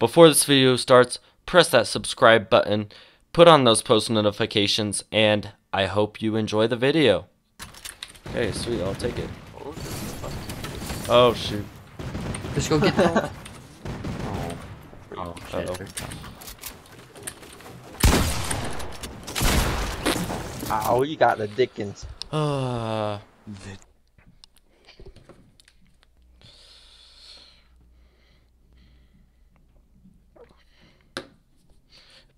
Before this video starts, press that subscribe button, put on those post notifications, and I hope you enjoy the video. Okay, sweet, I'll take it. Oh shoot. Just go get that. oh. Oh. Uh-oh. they're. Oh, you got the Dickens. Uh,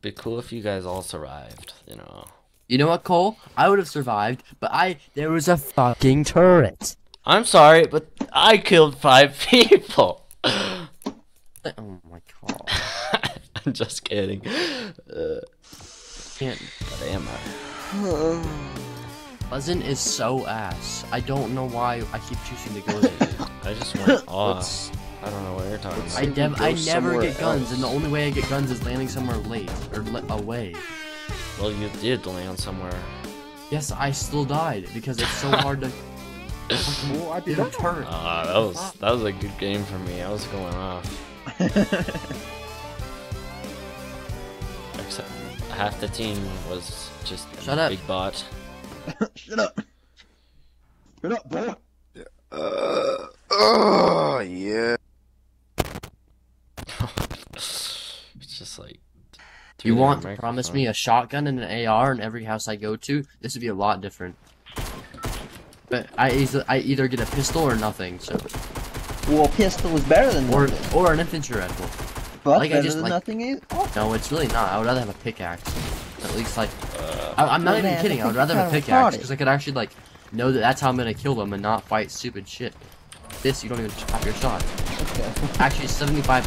be cool if you guys all survived, you know. You know what, Cole? I would have survived, but I there was a fucking turret. I'm sorry, but I killed five people. Oh my god. I'm just kidding. Uh, Can't. but am I? Pleasant is so ass. I don't know why I keep choosing to go there. I just went off. Let's, I don't know what you're talking let's- I, about. nev- Go I never get guns, and the only way I get guns is landing somewhere late or le- away. Well, you did land somewhere. Yes, I still died because it's so hard to. Well, I Get a turret. Ah, that was that was a good game for me. I was going off. Except half the team was just a Shut up. big bot. Shut up. Shut up, boy. Uh, oh, yeah. it's just like. You two want to promise microphones. me a shotgun and an AR in every house I go to? This would be a lot different. But I either I either get a pistol or nothing. So Well, pistol is better than or nothing. or an infantry rifle. But like I better just, than like- nothing is. Oh, No, it's really not. I would rather have a pickaxe. At least like Uh, I, I'm not Well, even man, kidding. I would rather have a pickaxe because I could actually like know that that's how I'm gonna kill them and not fight stupid shit. This you don't even chop your shot. okay. Actually, 75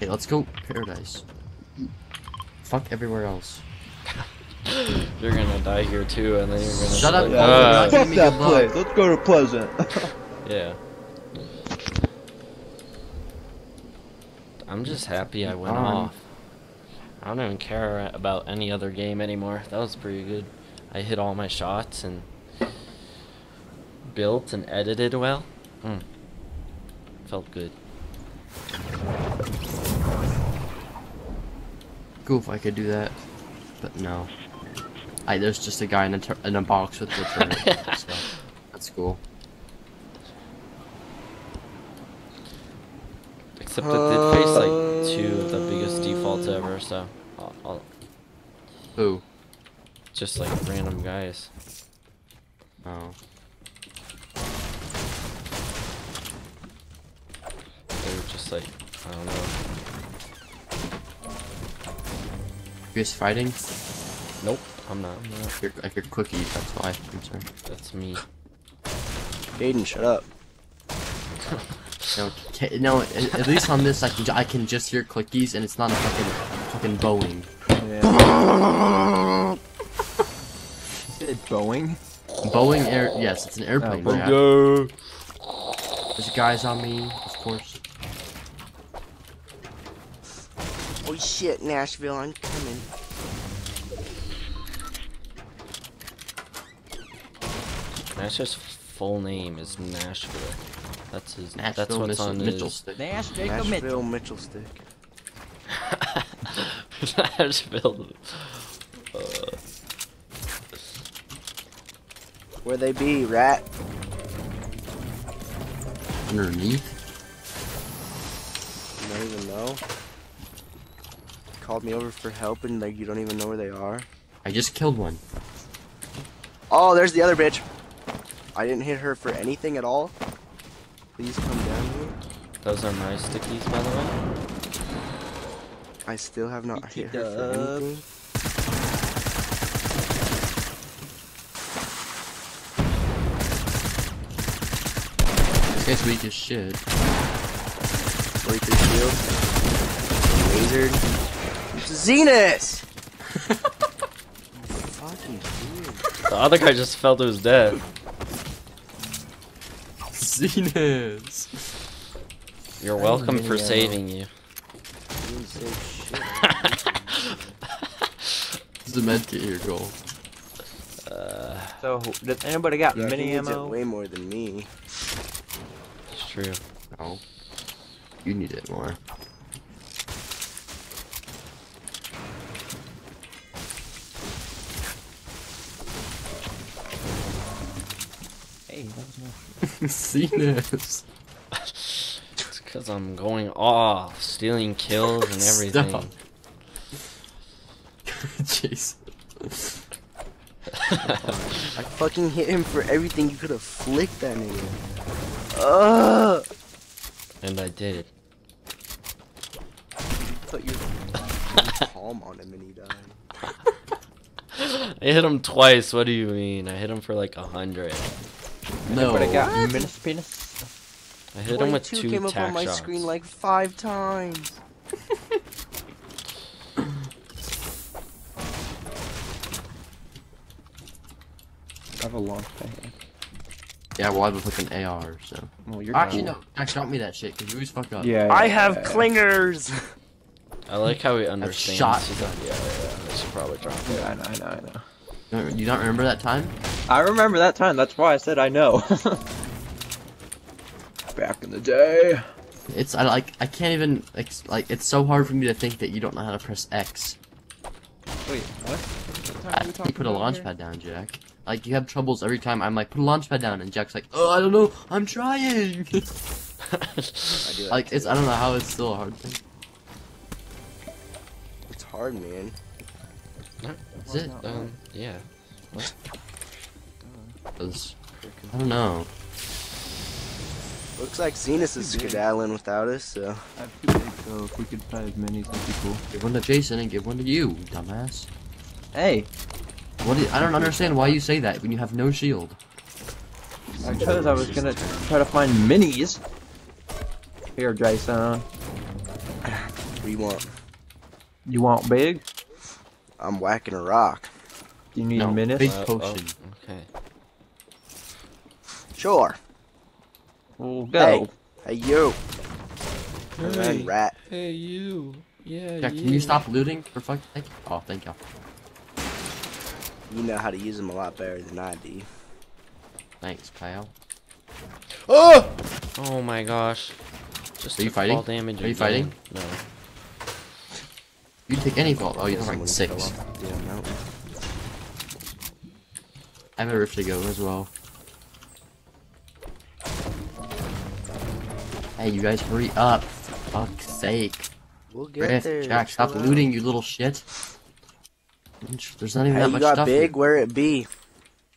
percent. Okay, let's go paradise. Fuck everywhere else. you're gonna die here too, and then you're gonna. Shut up, like, Cole, you're not Fuck me that good luck. place. Let's go to Pleasant. Yeah. I'm just happy I went Darn. off. I don't even care about any other game anymore. That was pretty good. I hit all my shots and built and edited well. Mm. Felt good. Cool if I could do that, but no. I there's just a guy in a tur- in a box with the turret. so that's cool. Except it did face like two of the biggest uh, defaults ever, so I'll, I'll Who? just like random guys. Oh. They were just like I don't know. You fighting? Nope, I'm not. I'm not. You're, like you're cookies. That's why. I'm sorry. That's me. Aiden, shut up. No, no. At, at least on this, I can I can just hear clickies, and it's not a fucking fucking Boeing. Yeah. said Boeing? Boeing air. Yes, it's an airplane. Oh, Brad. There's guys on me, of course. Oh shit, Nashville, I'm coming. Nash's full name is Nashville. That's his. that's Nashville, what's Mitchell, on Mitchell his. stick. Nashville Mitchell stick. Nashville. Uh, Where they be, rat? Underneath. You don't even know. Called me over for help and like you don't even know where they are. I just killed one. Oh, there's the other bitch. I didn't hit her for anything at all. Please come down here. those are my stickies, by the way. I still have not hit Keep her it for up. anything. This guy's weak as shit. Break your shield. Lasered. Zenus! The other guy just fell to his death. Zenus. You're welcome for Yeah. saving you. Didn't say shit. This is a medkit here, Cole. Uh, So, does anybody got Yeah, he mini needs it ammo? way more than me. it's true. No. You need it more. Hey, that was my Cenas. It's because I'm going off, stealing kills and everything. Stop. Jeez. I fucking hit him for everything you could have flicked that nigga. Ugh! and I did. I thought you were calm on him and he died. I hit him twice. What do you mean? I hit him for like a hundred. No. But I got menace penis. I hit him with 22 two came up on my shots. screen like five times. I have a launch pad. Yeah, well, I have a fucking AR, so. Well, you're Actually, dumb. no. Jack, drop me that shit, because you always fuck up. Yeah. I yeah, have yeah. clingers! I like how he understands. shot. He's like, yeah, yeah, yeah. I should probably drop it. Yeah, I know, I know, I know. You don't remember that time? I remember that time. That's why I said I know. Back in the day. It's I like I can't even like it's so hard for me to think that you don't know how to press X. Wait, what? What time I, you put a launch here? pad down, Jack. Like you have troubles every time. I'm like, put a launch pad down, and Jack's like, oh, I don't know, I'm trying. I do that like it's. I don't know how it's still a hard thing. It's hard, man. Is it? um, yeah. 'Cause, I don't know. Looks like Zenus is skedaddling without us, so. I have two big, so if we could play as many, that'd be cool. Give one to Jason and give one to you, dumbass. Hey, What? I don't understand why you say that when you have no shield. I chose I was gonna try to find minis. Here, Jason. What do you want? You want big? I'm whacking a rock. Do you need No, minutes? big Uh, potion. oh, okay. Sure. We'll go. Hey. Hey, you. Come Hey. rat. Hey, you. Yeah, Jack, you. can you stop looting for fuck? Thank you. Oh, thank you. You know how to use them a lot better than I do. Thanks, pal. Oh! Oh my gosh. Just Are you fighting? fall damage Are you again. fighting? No. You take any vault. Oh, you're Someone like six. off the damn mountain. I have a rift to go as well. Hey, you guys, hurry up! For fuck's sake. We'll get Rift, there. Jack, stop out. looting, you little shit. There's not even Hey, that you got big? here. Where it be?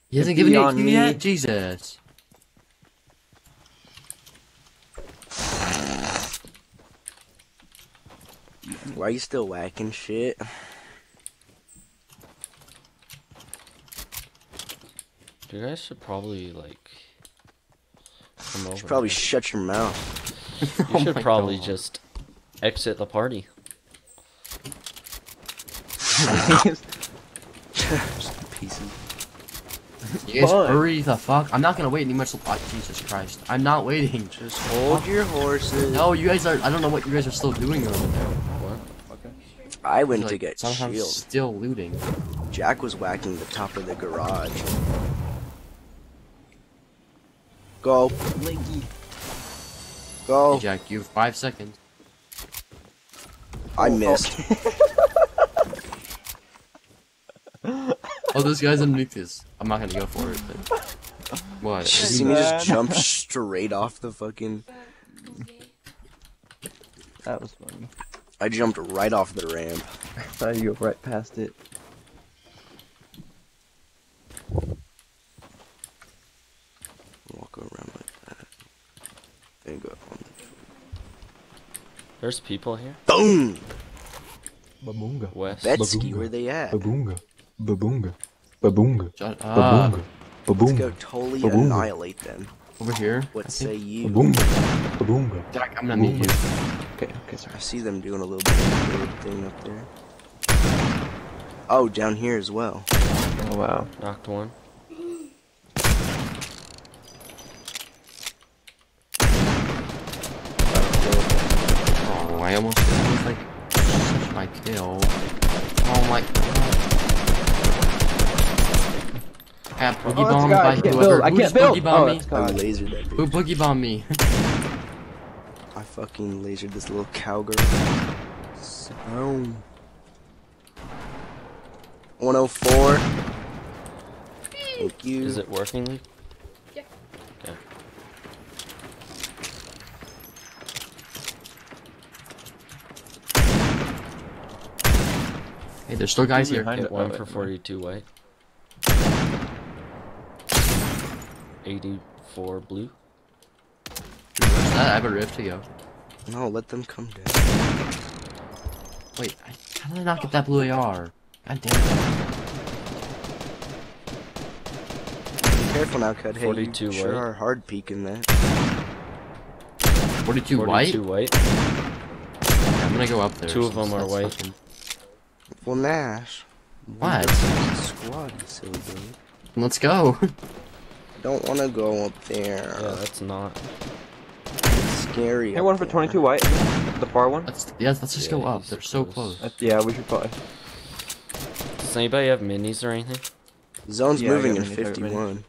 He hasn't given it to me me. yet. Jesus. Why you still whacking shit? You guys should probably like come over. You should probably here. shut your mouth. You Oh should my probably God. just exit the party. Pieces. You guys, Fine. hurry the fuck. I'm not gonna wait any much. Oh, Jesus Christ. I'm not waiting. Just hold your horses. No, you guys are. I don't know what you guys are still doing over there. I went You're, to get somehow shield. still looting. Jack was whacking the top of the garage. Go. Go. Hey, Jack, you have five seconds. I missed. Oh, oh this guy's underneath this. I'm not gonna go for it. But... What? You see me just jump straight off the fucking. that was funny. I jumped right off the ramp. I thought you go right past it. Walk around like that. Then go. There's people here. Boom! Babunga. West. Betsky, where they at? Babunga. Babunga. Babunga. Shut up. Babunga. Let's go Babunga. totally Boom. annihilate them. Over here. What I say think. you? Babunga. Babunga. Jack, I'm gonna meet you. Okay, okay, sorry. I see them doing a little bit of weird thing up there. Oh, down here as well. Oh wow. Knocked one. Oh, I almost almost, like my kill. Oh my god. Have oh, boogie Oh, that's a bombed by whoever. I can't build. boogie bomb Oh, me? that's I God. lasered that Who boogie bomb me? I fucking lasered this little cowgirl. Sound. 104. Thank you. Is it working? Lee? Yeah. Okay. Hey, there's still guys here. Behind Hit it. one for 42 white. 84 blue. Where's that? I have a rift to go. No, let them come down. Wait, I, how did I not get that blue AR? God damn it. Careful now, Cud. Hey, 42 you sure white. are hard peeking that. 42 white? 42 white. Yeah, I'm gonna go up there. Two of them are white. fucking- Well, Nash. What? Squad, you silly dude. Let's go. I don't want to go up there. Yeah, that's not. It's scary. Hey, up one for 22 white. The far one. Let's yeah, let's just go up. They're so close. close. Yeah, we should probably. Does anybody have minis or anything? Zone's Yeah, moving got in many favorite 51.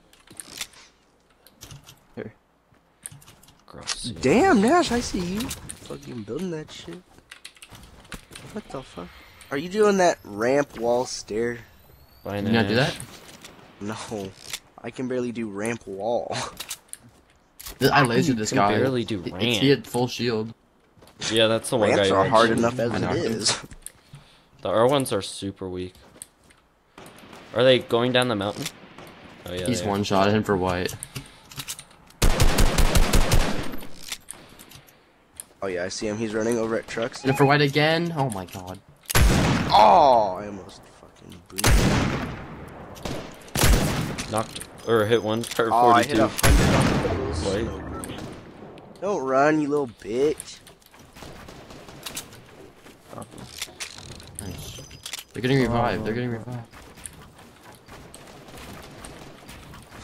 Gross. yeah. Damn, Nash, I see you. Fucking building that shit. What the fuck? Are you doing that ramp wall stair? Bye, Can you not do that? No. I can barely do ramp wall. Th- I lasered this can guy. barely do He- ramp. He had full shield. Yeah, that's the one Ramps guy. are hard enough as I it know. is. The R ones are super weak. Are they going down the mountain? Oh yeah. He's one shot him for white. Oh yeah, I see him. He's running over at trucks. Hit him for white again. Oh my god. Oh, I almost fucking booted. knocked or hit one for Oh, I hit a hundred on the little Wait. Don't run, you little bitch. Nice. They're getting revived. They're getting revived.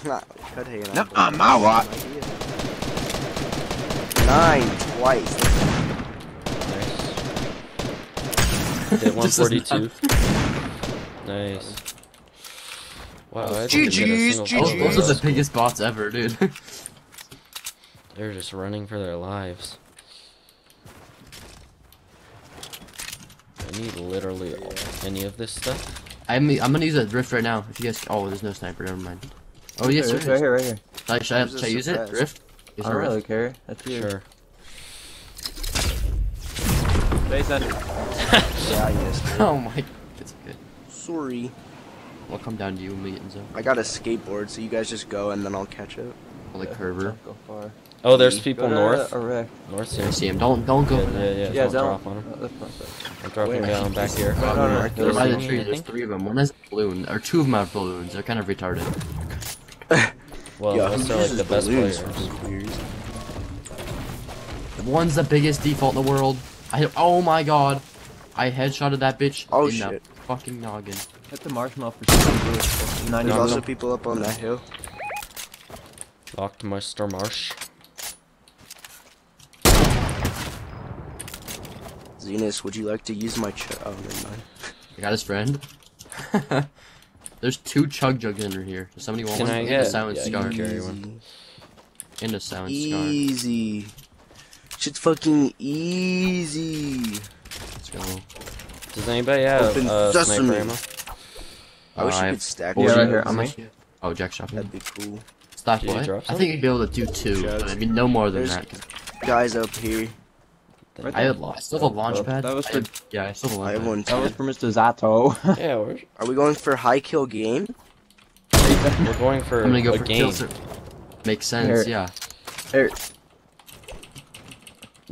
Not cut hay and No, I my what? Nine twice. Nice. Hit 142. Nice. Wow, I didn't get a GG's, Those, are the biggest bots ever, dude. They're just running for their lives. I need literally all, any of this stuff. I'm, I'm gonna use a drift right now. If you guys, oh, there's no sniper. Never mind. Oh yes, Here, there right here, right here. Should I, should I, Use a should I use it? suppress. Rift. Use I a don't really rift. care. That's you. Sure. Jason. Yeah, yes. Oh my. It's good. Sorry. We'll come down to you when we get in zone. I got a skateboard, so you guys just go and then I'll catch up. Or like curver. Go far. Oh, there's Go people Go to north. A wreck. North I see him. Don't don't go. Yeah, for yeah, that. yeah. Yeah, don't don't. drop on him. Oh, that's fine. I'm dropping Where? down back here. No, no, no. They're Those by the are- tree. I There's think. three of them. One has a balloon, or two of them have balloons. They're kind of retarded. Well, Yo, those who are like uses the best balloons players. for beers? One's the biggest default in the world. I hit, oh my god. I headshotted that bitch Oh, in shit. the fucking noggin. Hit the marshmallow for some 90 There's also mil. people up on that hill. Locked Mr. Marsh. Zenus, would you like to use my ch- Oh, never mind. I got his friend. There's two chug jugs under here. Does somebody want Can one? I get- a silent yeah, scar. can carry one. And a silent scar. Easy. Shit's fucking easy. Let's go. Does anybody have Open uh, sniper ammo? I wish Uh, you could stack Yeah, right here. up. I'm like, Oh, jack shot. That'd be cool. Stack Did what? I think you'd be able to do two, but I mean no more than There's- that. Guys up here. right I had lo- I still have a launch Oh, pad. that was I- yeah, I still have a I launch have pad. one That was too. for Mr. Zato. Yeah, we're, we going for high kill game? we're going for I'm gonna go a for game. kills. Makes sense, Here. yeah. Here,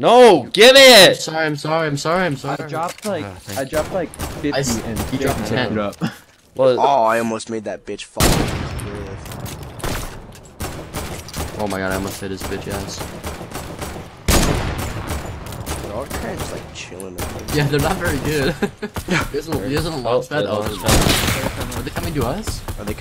No, give I'm it! sorry, I'm sorry, I'm sorry, I'm sorry. I dropped like ah, thank I dropped like 50 I s- and you dropped 10. picked it up. Well, Oh, I almost made that bitch fall. off the cliff. Oh my god, I almost hit his bitch ass. They're all kind of just like chilling. Yeah, they're not very good. he isn't, he isn't a oh, launch pad. they oh, oh, oh, Are they coming to us? Are they